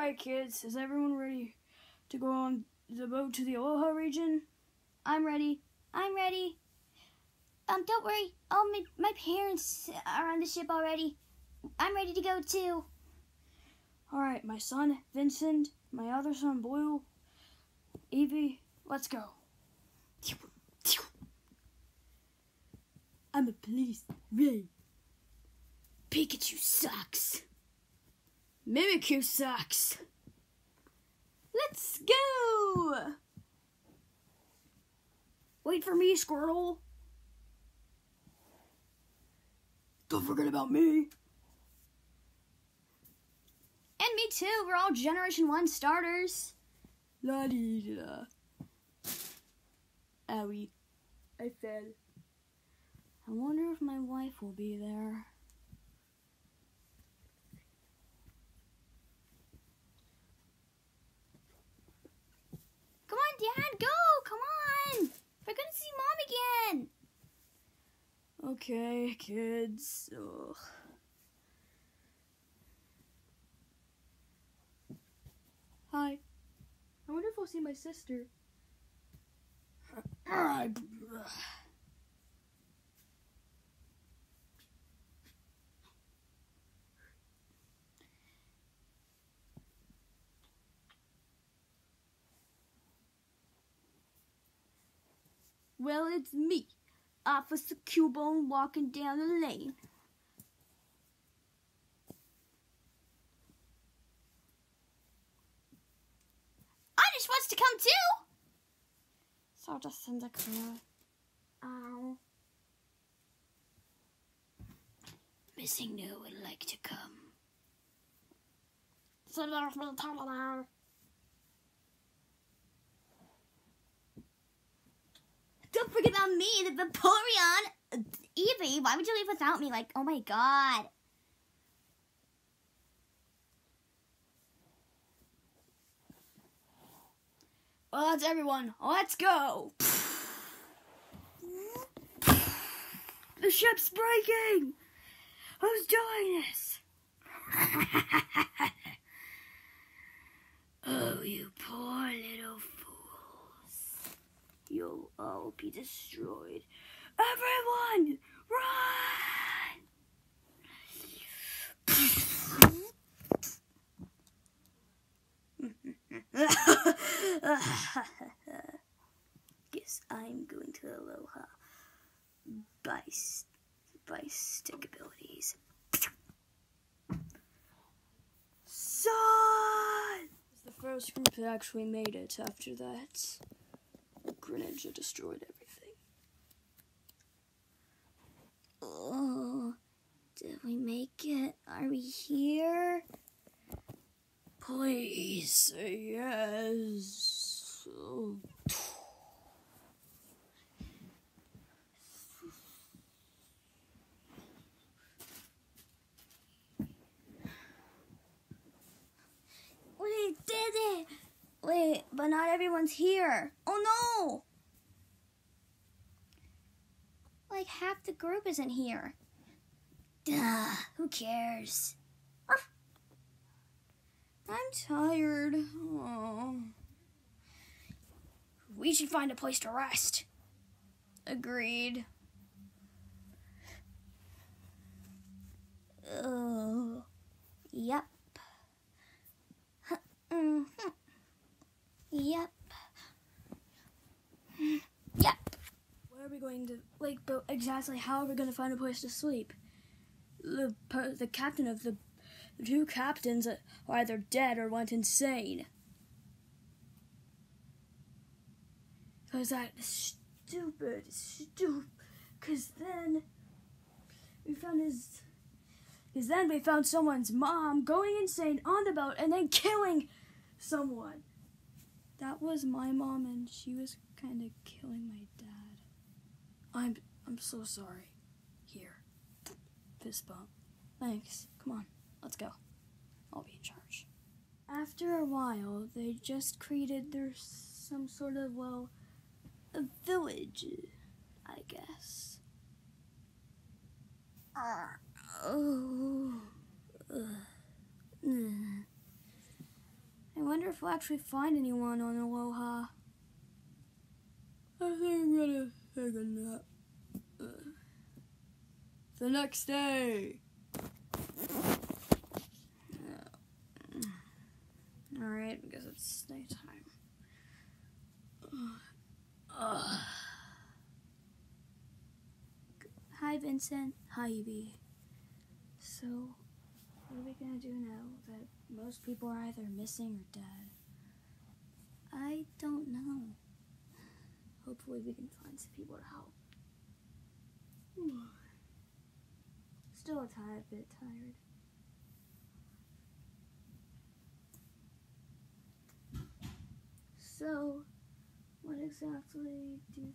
right, kids. Is everyone ready to go on the boat to the Aloha region? I'm ready. I'm ready. Um, don't worry. Oh, my, my parents are on the ship already. I'm ready to go too. All right, my son Vincent, my other son Blue, Evie, let's go. I'm a police. Ray. Pikachu sucks. Mimikyu sucks. Let's go! Wait for me, Squirtle. Don't forget about me. And me too. We're all Generation 1 starters. La di da. Owie. I fell. I wonder if my wife will be there. Come on, Dad, go! Come on! We're gonna see Mom again! Okay, kids. Ugh. Hi. I wonder if I'll see my sister. Well, it's me, Officer Cubone, walking down the lane. Anish wants to come too! So I'll just send a car. Ow. Um, missing no would like to come. Don't forget about me, the Vaporeon! Evie, why would you leave without me? Like, oh my god. Well, that's everyone. Let's go. The ship's breaking. Who's doing this? oh, you poor little. You'll all be destroyed. Everyone, run! Guess I'm going to Aloha by, by stick abilities. Son! The first group that actually made it after that. Greninja destroyed everything. Oh, did we make it? Are we here? Please say yes. Oh. We did it! Wait, but not everyone's here. Oh no! Like half the group isn't here. Duh, who cares? Ah. I'm tired. We should find a place to rest. Agreed. Oh, yep. Yep. Yep. Where are we going to, like, but exactly how are we going to find a place to sleep? The, the captain of the, the two captains are either dead or went insane. Because that stupid, stupid, because then we found his, because then we found someone's mom going insane on the boat and then killing someone. That was my mom and she was kind of killing my dad. I'm I'm so sorry. Here. Fist bump. Thanks. Come on, let's go. I'll be in charge. After a while, they just created their some sort of well a village, I guess. Uh, oh. Ugh. wonder if we'll actually find anyone on Aloha. I think I'm gonna the next day. Alright, guess it's nighttime. Hi, Vincent. Hi, Evie. So, what are we gonna do now that most people are either missing or dead? I don't know. Hopefully, we can find some people to help. Still a tad bit tired. So, what exactly do you,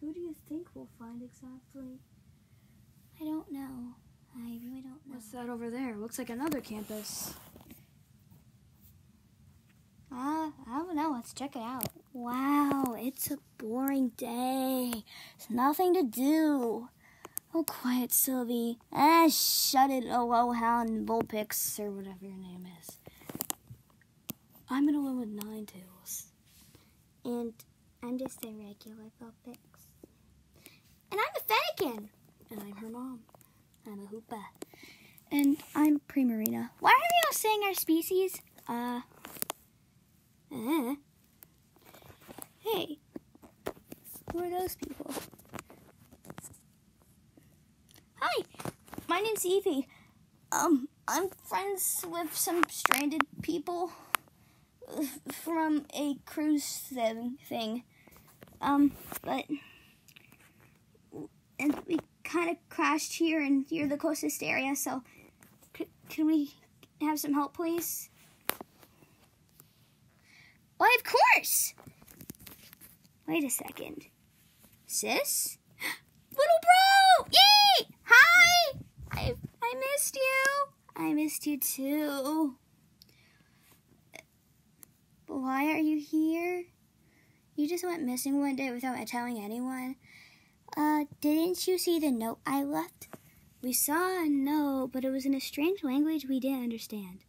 who do you think we'll find exactly? I don't know. I really don't know. What's that over there? Looks like another campus. Uh, I don't know. Let's check it out. Wow, it's a boring day. There's nothing to do. Oh, quiet, Sylvie. Ah, shut it, oh, hound, Vulpix, or whatever your name is. I'm gonna win with Ninetales. And I'm just a regular Vulpix. And I'm a Fennekin. And I'm her mom. I'm a Hoopa. And I'm Primarina. Why are we all saying our species? Uh. Uh. Hey. Who are those people? Hi. My name's Evie. Um, I'm friends with some stranded people from a cruise thing. thing. Um, but and we kind of crashed here, and you're the closest area, so c- can we have some help, please? Why, of course! Wait a second. Sis? Little bro! Yay! Hi! I, I missed you. I missed you too. But why are you here? You just went missing one day without telling anyone. Uh, didn't you see the note I left? We saw a note, but it was in a strange language we didn't understand.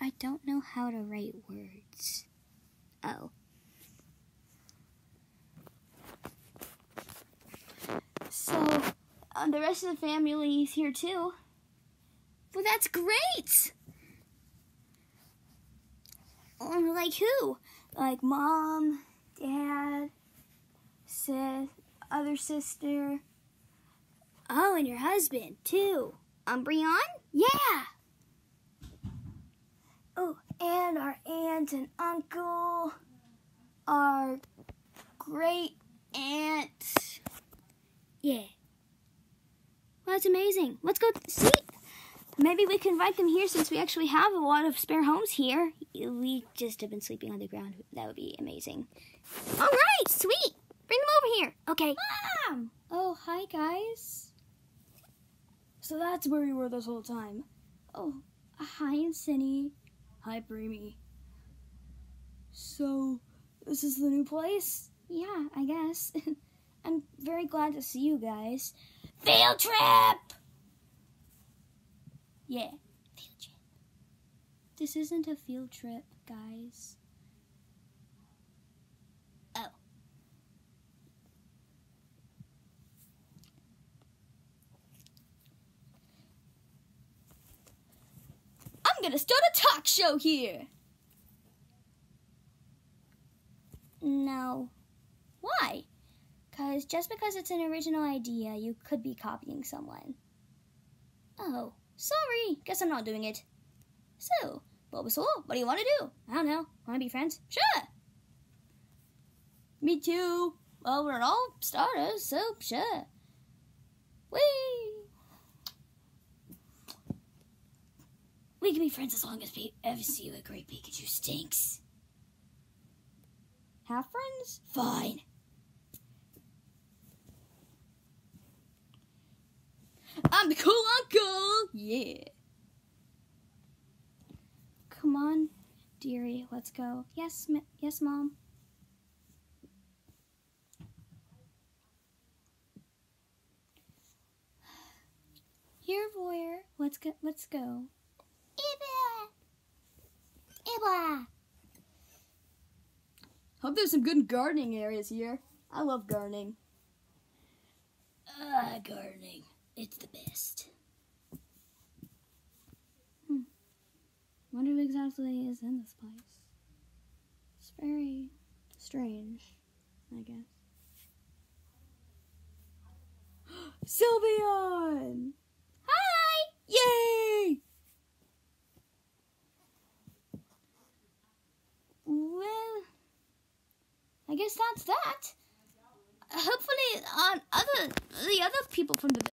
I don't know how to write words. Oh. So, uh, the rest of the family is here too. Well, that's great! Um, like who? Like mom, dad, sis, other sister. Oh, and your husband, too. Umbreon? Yeah! Oh, and our aunt and uncle, our great aunt. Yeah. Well, that's amazing. Let's go see. Maybe we can invite them here since we actually have a lot of spare homes here. We just have been sleeping on the ground. That would be amazing. All right, sweet. Bring them over here. Okay. Mom! Oh, hi, guys. So that's where you were this whole time. Oh, hi, Cindy. Hi, Breamy. So, this is the new place? Yeah, I guess. I'm very glad to see you guys. Field trip! Yeah, field trip. This isn't a field trip, guys. Oh. I'm gonna start a talk show here. No. Why? Because just because it's an original idea, you could be copying someone. Oh, sorry. Guess I'm not doing it. So, Bulbasaur, what do you want to do? I don't know. Want to be friends? Sure. Me too. Well, we're all starters, so sure. Whee! We can be friends as long as we ever see you a Great Pikachu stinks. Have friends? Fine. I'm the cool uncle. Yeah. Come on, dearie, let's go. Yes, yes, mom. Here, voyeur. Let's go. Let's go. Hope there's some good gardening areas here. I love gardening. Ah, gardening. It's the best. Hmm. Wonder what exactly is in this place. It's very strange, I guess. Sylveon! Hi! Yay! Well, I guess that's that. Hopefully, on other the other people from the